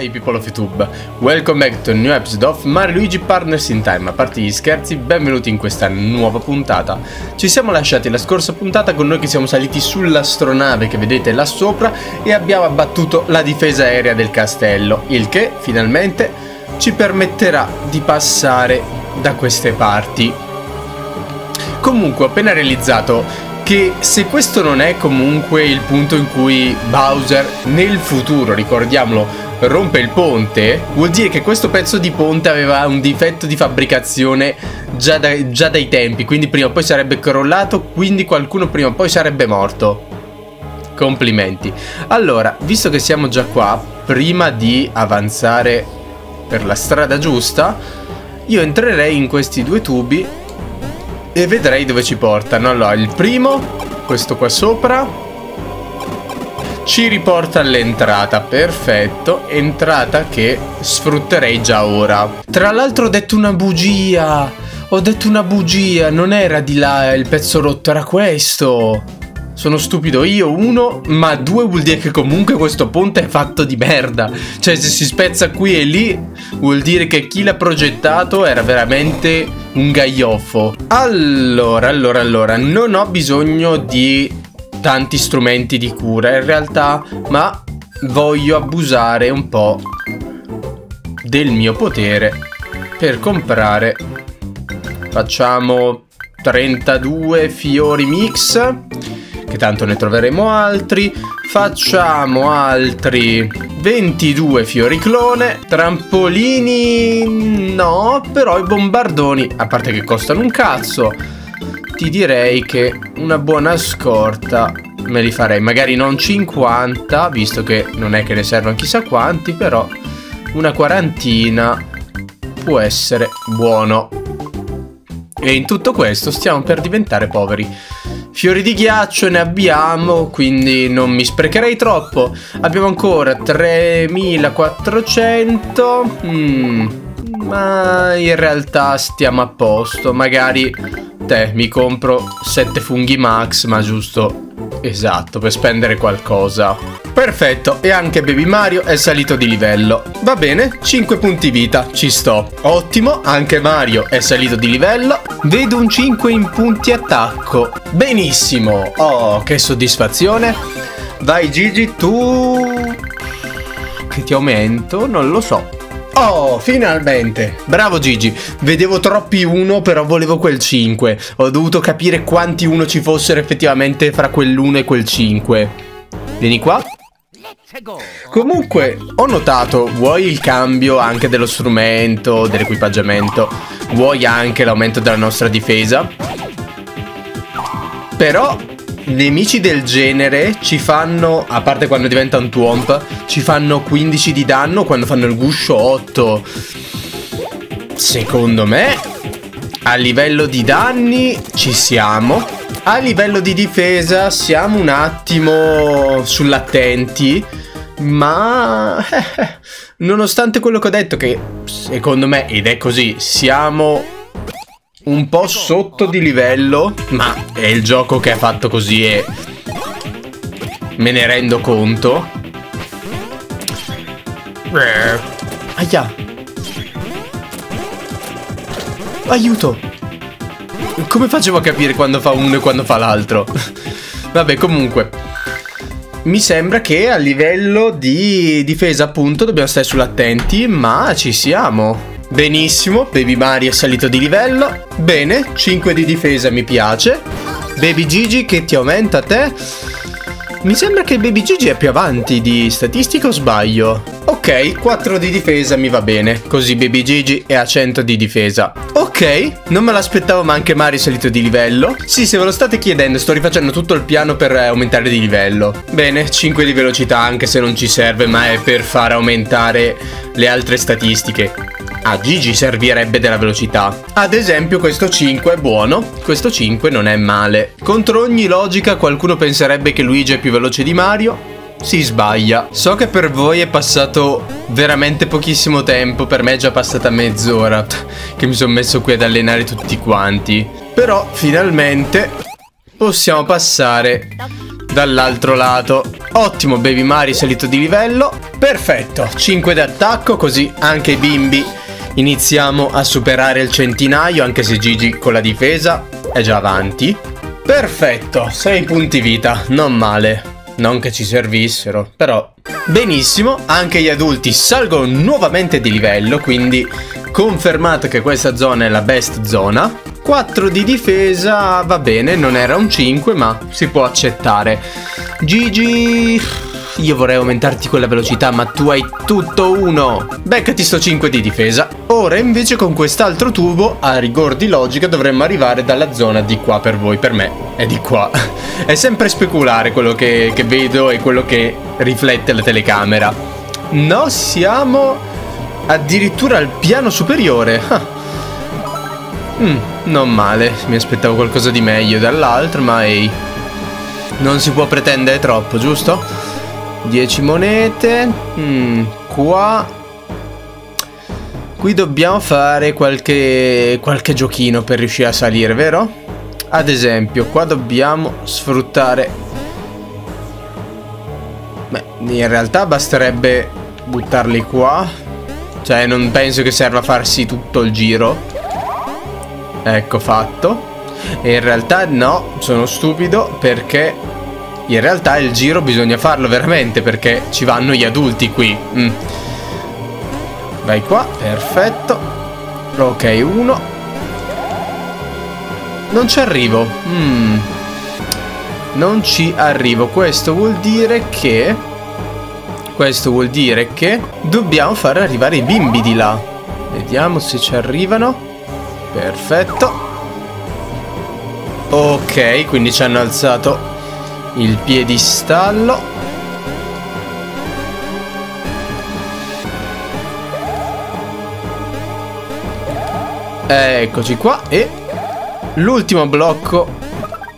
Hi people of YouTube, welcome back to a new episode of Mario Luigi Partners in Time. A parte gli scherzi, benvenuti in questa nuova puntata. Ci siamo lasciati la scorsa puntata con noi che siamo saliti sull'astronave che vedete là sopra E abbiamo abbattuto la difesa aerea del castello Il che finalmente ci permetterà di passare da queste parti. Comunque ho appena realizzato che se questo non è comunque il punto in cui Bowser nel futuro, ricordiamolo, rompe il ponte, vuol dire che questo pezzo di ponte aveva un difetto di fabbricazione già, da, già dai tempi, quindi prima o poi sarebbe crollato, quindi qualcuno prima o poi sarebbe morto. Complimenti. Allora, visto che siamo già qua, prima di avanzare per la strada giusta, io entrerei in questi due tubi e vedrei dove ci portano. Allora, il primo, questo qua sopra, ci riporta all'entrata. Perfetto, entrata che sfrutterei già ora. Tra l'altro ho detto una bugia. Ho detto una bugia, non era di là il pezzo rotto, era questo. Sono stupido io, uno, ma due vuol dire che comunque questo ponte è fatto di merda. Cioè, se si spezza qui e lì, vuol dire che chi l'ha progettato era veramente un gaioffo. Allora, allora, allora, non ho bisogno di tanti strumenti di cura in realtà, ma voglio abusare un po' del mio potere per comprare. Facciamo 32 fiori mix che tanto ne troveremo altri. Facciamo altri 22 fiori clone, trampolini no, però i bombardoni, a parte che costano un cazzo, ti direi che una buona scorta me li farei. Magari non 50, visto che non è che ne servono chissà quanti, però una quarantina può essere buono. E in tutto questo stiamo per diventare poveri. Fiori di ghiaccio ne abbiamo, quindi non mi sprecherei troppo. Abbiamo ancora 3400. Mm, ma in realtà stiamo a posto. Magari te mi compro 7 funghi max, ma giusto esatto, per spendere qualcosa. Perfetto, e anche Baby Mario è salito di livello. Va bene, 5 punti vita, ci sto. Ottimo, anche Mario è salito di livello. Vedo un 5 in punti attacco. Benissimo. Oh, che soddisfazione. Vai Gigi, tu... Che ti aumento? Non lo so. Oh, finalmente! Bravo Gigi, vedevo troppi 1 però volevo quel 5. Ho dovuto capire quanti 1 ci fossero effettivamente fra quell'1 e quel 5. Vieni qua. Comunque, ho notato, vuoi il cambio anche dello strumento, dell'equipaggiamento, vuoi anche l'aumento della nostra difesa. Però nemici del genere ci fanno, a parte quando diventa un Twomp, ci fanno 15 di danno, quando fanno il guscio 8. Secondo me, a livello di danni ci siamo. A livello di difesa siamo un attimo sull'attenti. Ma nonostante quello che ho detto, che secondo me, ed è così, siamo un po' sotto di livello, ma è il gioco che è fatto così e me ne rendo conto. Aia. Aiuto. Come facevo a capire quando fa uno e quando fa l'altro? Vabbè, comunque. Mi sembra che a livello di difesa appunto dobbiamo stare sull'attenti, ma ci siamo. Benissimo, Baby Mario è salito di livello. Bene, 5 di difesa mi piace. Baby Gigi che ti aumenta te. Mi sembra che Baby Gigi è più avanti di statistica o sbaglio? Ok, 4 di difesa mi va bene. Così Baby Gigi è a 100 di difesa. Ok, non me l'aspettavo ma anche Mario è salito di livello. Sì, se ve lo state chiedendo, sto rifacendo tutto il piano per aumentare di livello. Bene, 5 di velocità anche se non ci serve, ma è per far aumentare le altre statistiche. A Gigi servirebbe della velocità. Ad esempio questo 5 è buono, questo 5 non è male. Contro ogni logica qualcuno penserebbe che Luigi è più veloce di Mario, si sbaglia. So che per voi è passato veramente pochissimo tempo, per me è già passata mezz'ora che mi sono messo qui ad allenare tutti quanti. Però finalmente possiamo passare dall'altro lato. Ottimo, Baby Mari salito di livello. Perfetto, 5 d'attacco, così anche i bimbi iniziamo a superare il centinaio, anche se Gigi con la difesa è già avanti. Perfetto, 6 punti vita, non male. Non che ci servissero, però... Benissimo, anche gli adulti salgono nuovamente di livello, quindi confermato che questa zona è la best zona. 4 di difesa, va bene, non era un 5, ma si può accettare. Gigi... Io vorrei aumentarti quella velocità, ma tu hai tutto uno. Beccati sto 5 di difesa. Ora invece con quest'altro tubo, a rigor di logica, dovremmo arrivare dalla zona di qua per voi. Per me è di qua. è sempre speculare quello che, che vedo e quello che riflette la telecamera. No, siamo addirittura al piano superiore. Ah. Mm, non male, mi aspettavo qualcosa di meglio dall'altro, ma ehi. Non si può pretendere troppo, giusto? 10 monete. Mm, qua. Qui dobbiamo fare qualche, qualche giochino per riuscire a salire, vero? Ad esempio, qua dobbiamo sfruttare... Beh, in realtà basterebbe buttarli qua. Cioè, non penso che serva farsi tutto il giro. Ecco fatto. E in realtà no, sono stupido perché in realtà il giro bisogna farlo veramente perché ci vanno gli adulti qui. Mm. Vai qua, perfetto. Ok, uno. Non ci arrivo. Mm. Non ci arrivo. Questo vuol dire che... Questo vuol dire che dobbiamo far arrivare i bimbi di là. Vediamo se ci arrivano. Perfetto. Ok, quindi ci hanno alzato il piedistallo. Eccoci qua e l'ultimo blocco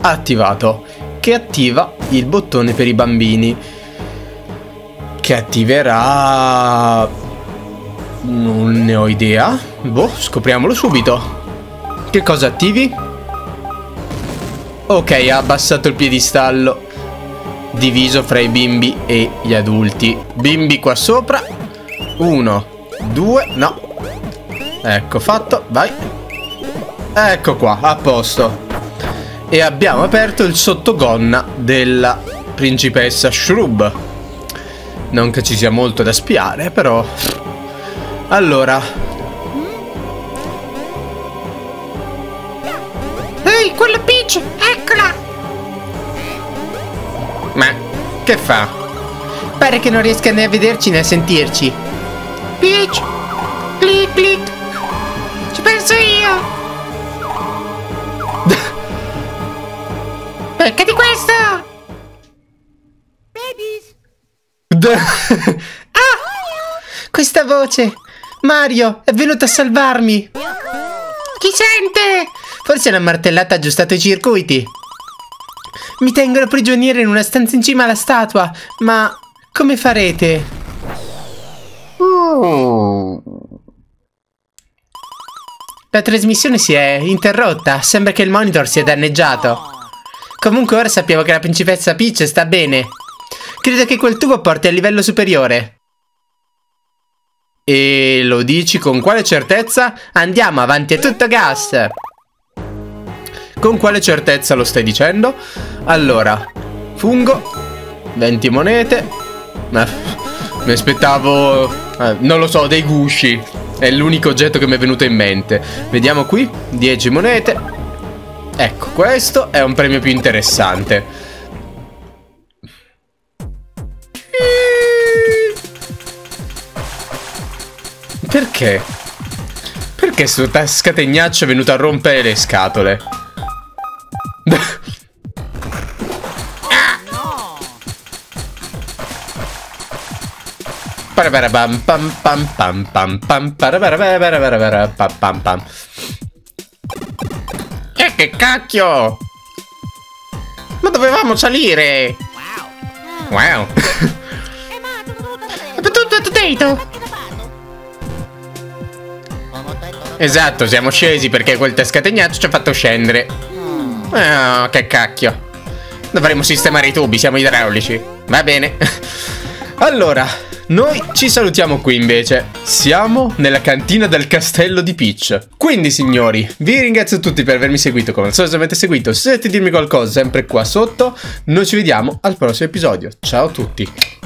attivato che attiva il bottone per i bambini che attiverà non ne ho idea boh scopriamolo subito che cosa attivi? Ok, ha abbassato il piedistallo. Diviso fra i bimbi e gli adulti. Bimbi qua sopra. Uno, due, no. Ecco fatto, vai. Ecco qua, a posto. E abbiamo aperto il sottogonna della principessa Shrub. Non che ci sia molto da spiare, però... Allora, quella Peach! Eccola! Ma che fa? Pare che non riesca né a vederci né a sentirci. Peach! Clic clic! Ci penso io! Di questo! Babies! ah! Questa voce! Mario, è venuto a salvarmi! Chi sente? Forse una martellata ha aggiustato i circuiti. Mi tengono prigioniero in una stanza in cima alla statua, ma come farete? La trasmissione si è interrotta, sembra che il monitor sia danneggiato. Comunque ora sappiamo che la principessa Peach sta bene. Credo che quel tubo porti al livello superiore. E lo dici con quale certezza? Andiamo avanti a tutto gas! Con quale certezza lo stai dicendo? Allora, fungo, 20 monete. Eh, mi aspettavo, eh, non lo so, dei gusci. È l'unico oggetto che mi è venuto in mente. Vediamo qui, 10 monete. Ecco, questo è un premio più interessante. Perché? Perché sto scategnaccio è venuto a rompere le scatole? Parabarabam pam pam pam pam pam parabarabam pam pam pam che cacchio! Ma dovevamo salire! Wow! Esatto, siamo scesi perché quel tescategnaccio ci ha fatto scendere. Oh, che cacchio. Dovremmo sistemare i tubi, siamo idraulici. Va bene. allora, noi ci salutiamo qui invece. Siamo nella cantina del castello di Peach. Quindi, signori, vi ringrazio tutti per avermi seguito. Come al solito, se avete seguito, se volete dirmi qualcosa, sempre qua sotto. Noi ci vediamo al prossimo episodio. Ciao a tutti.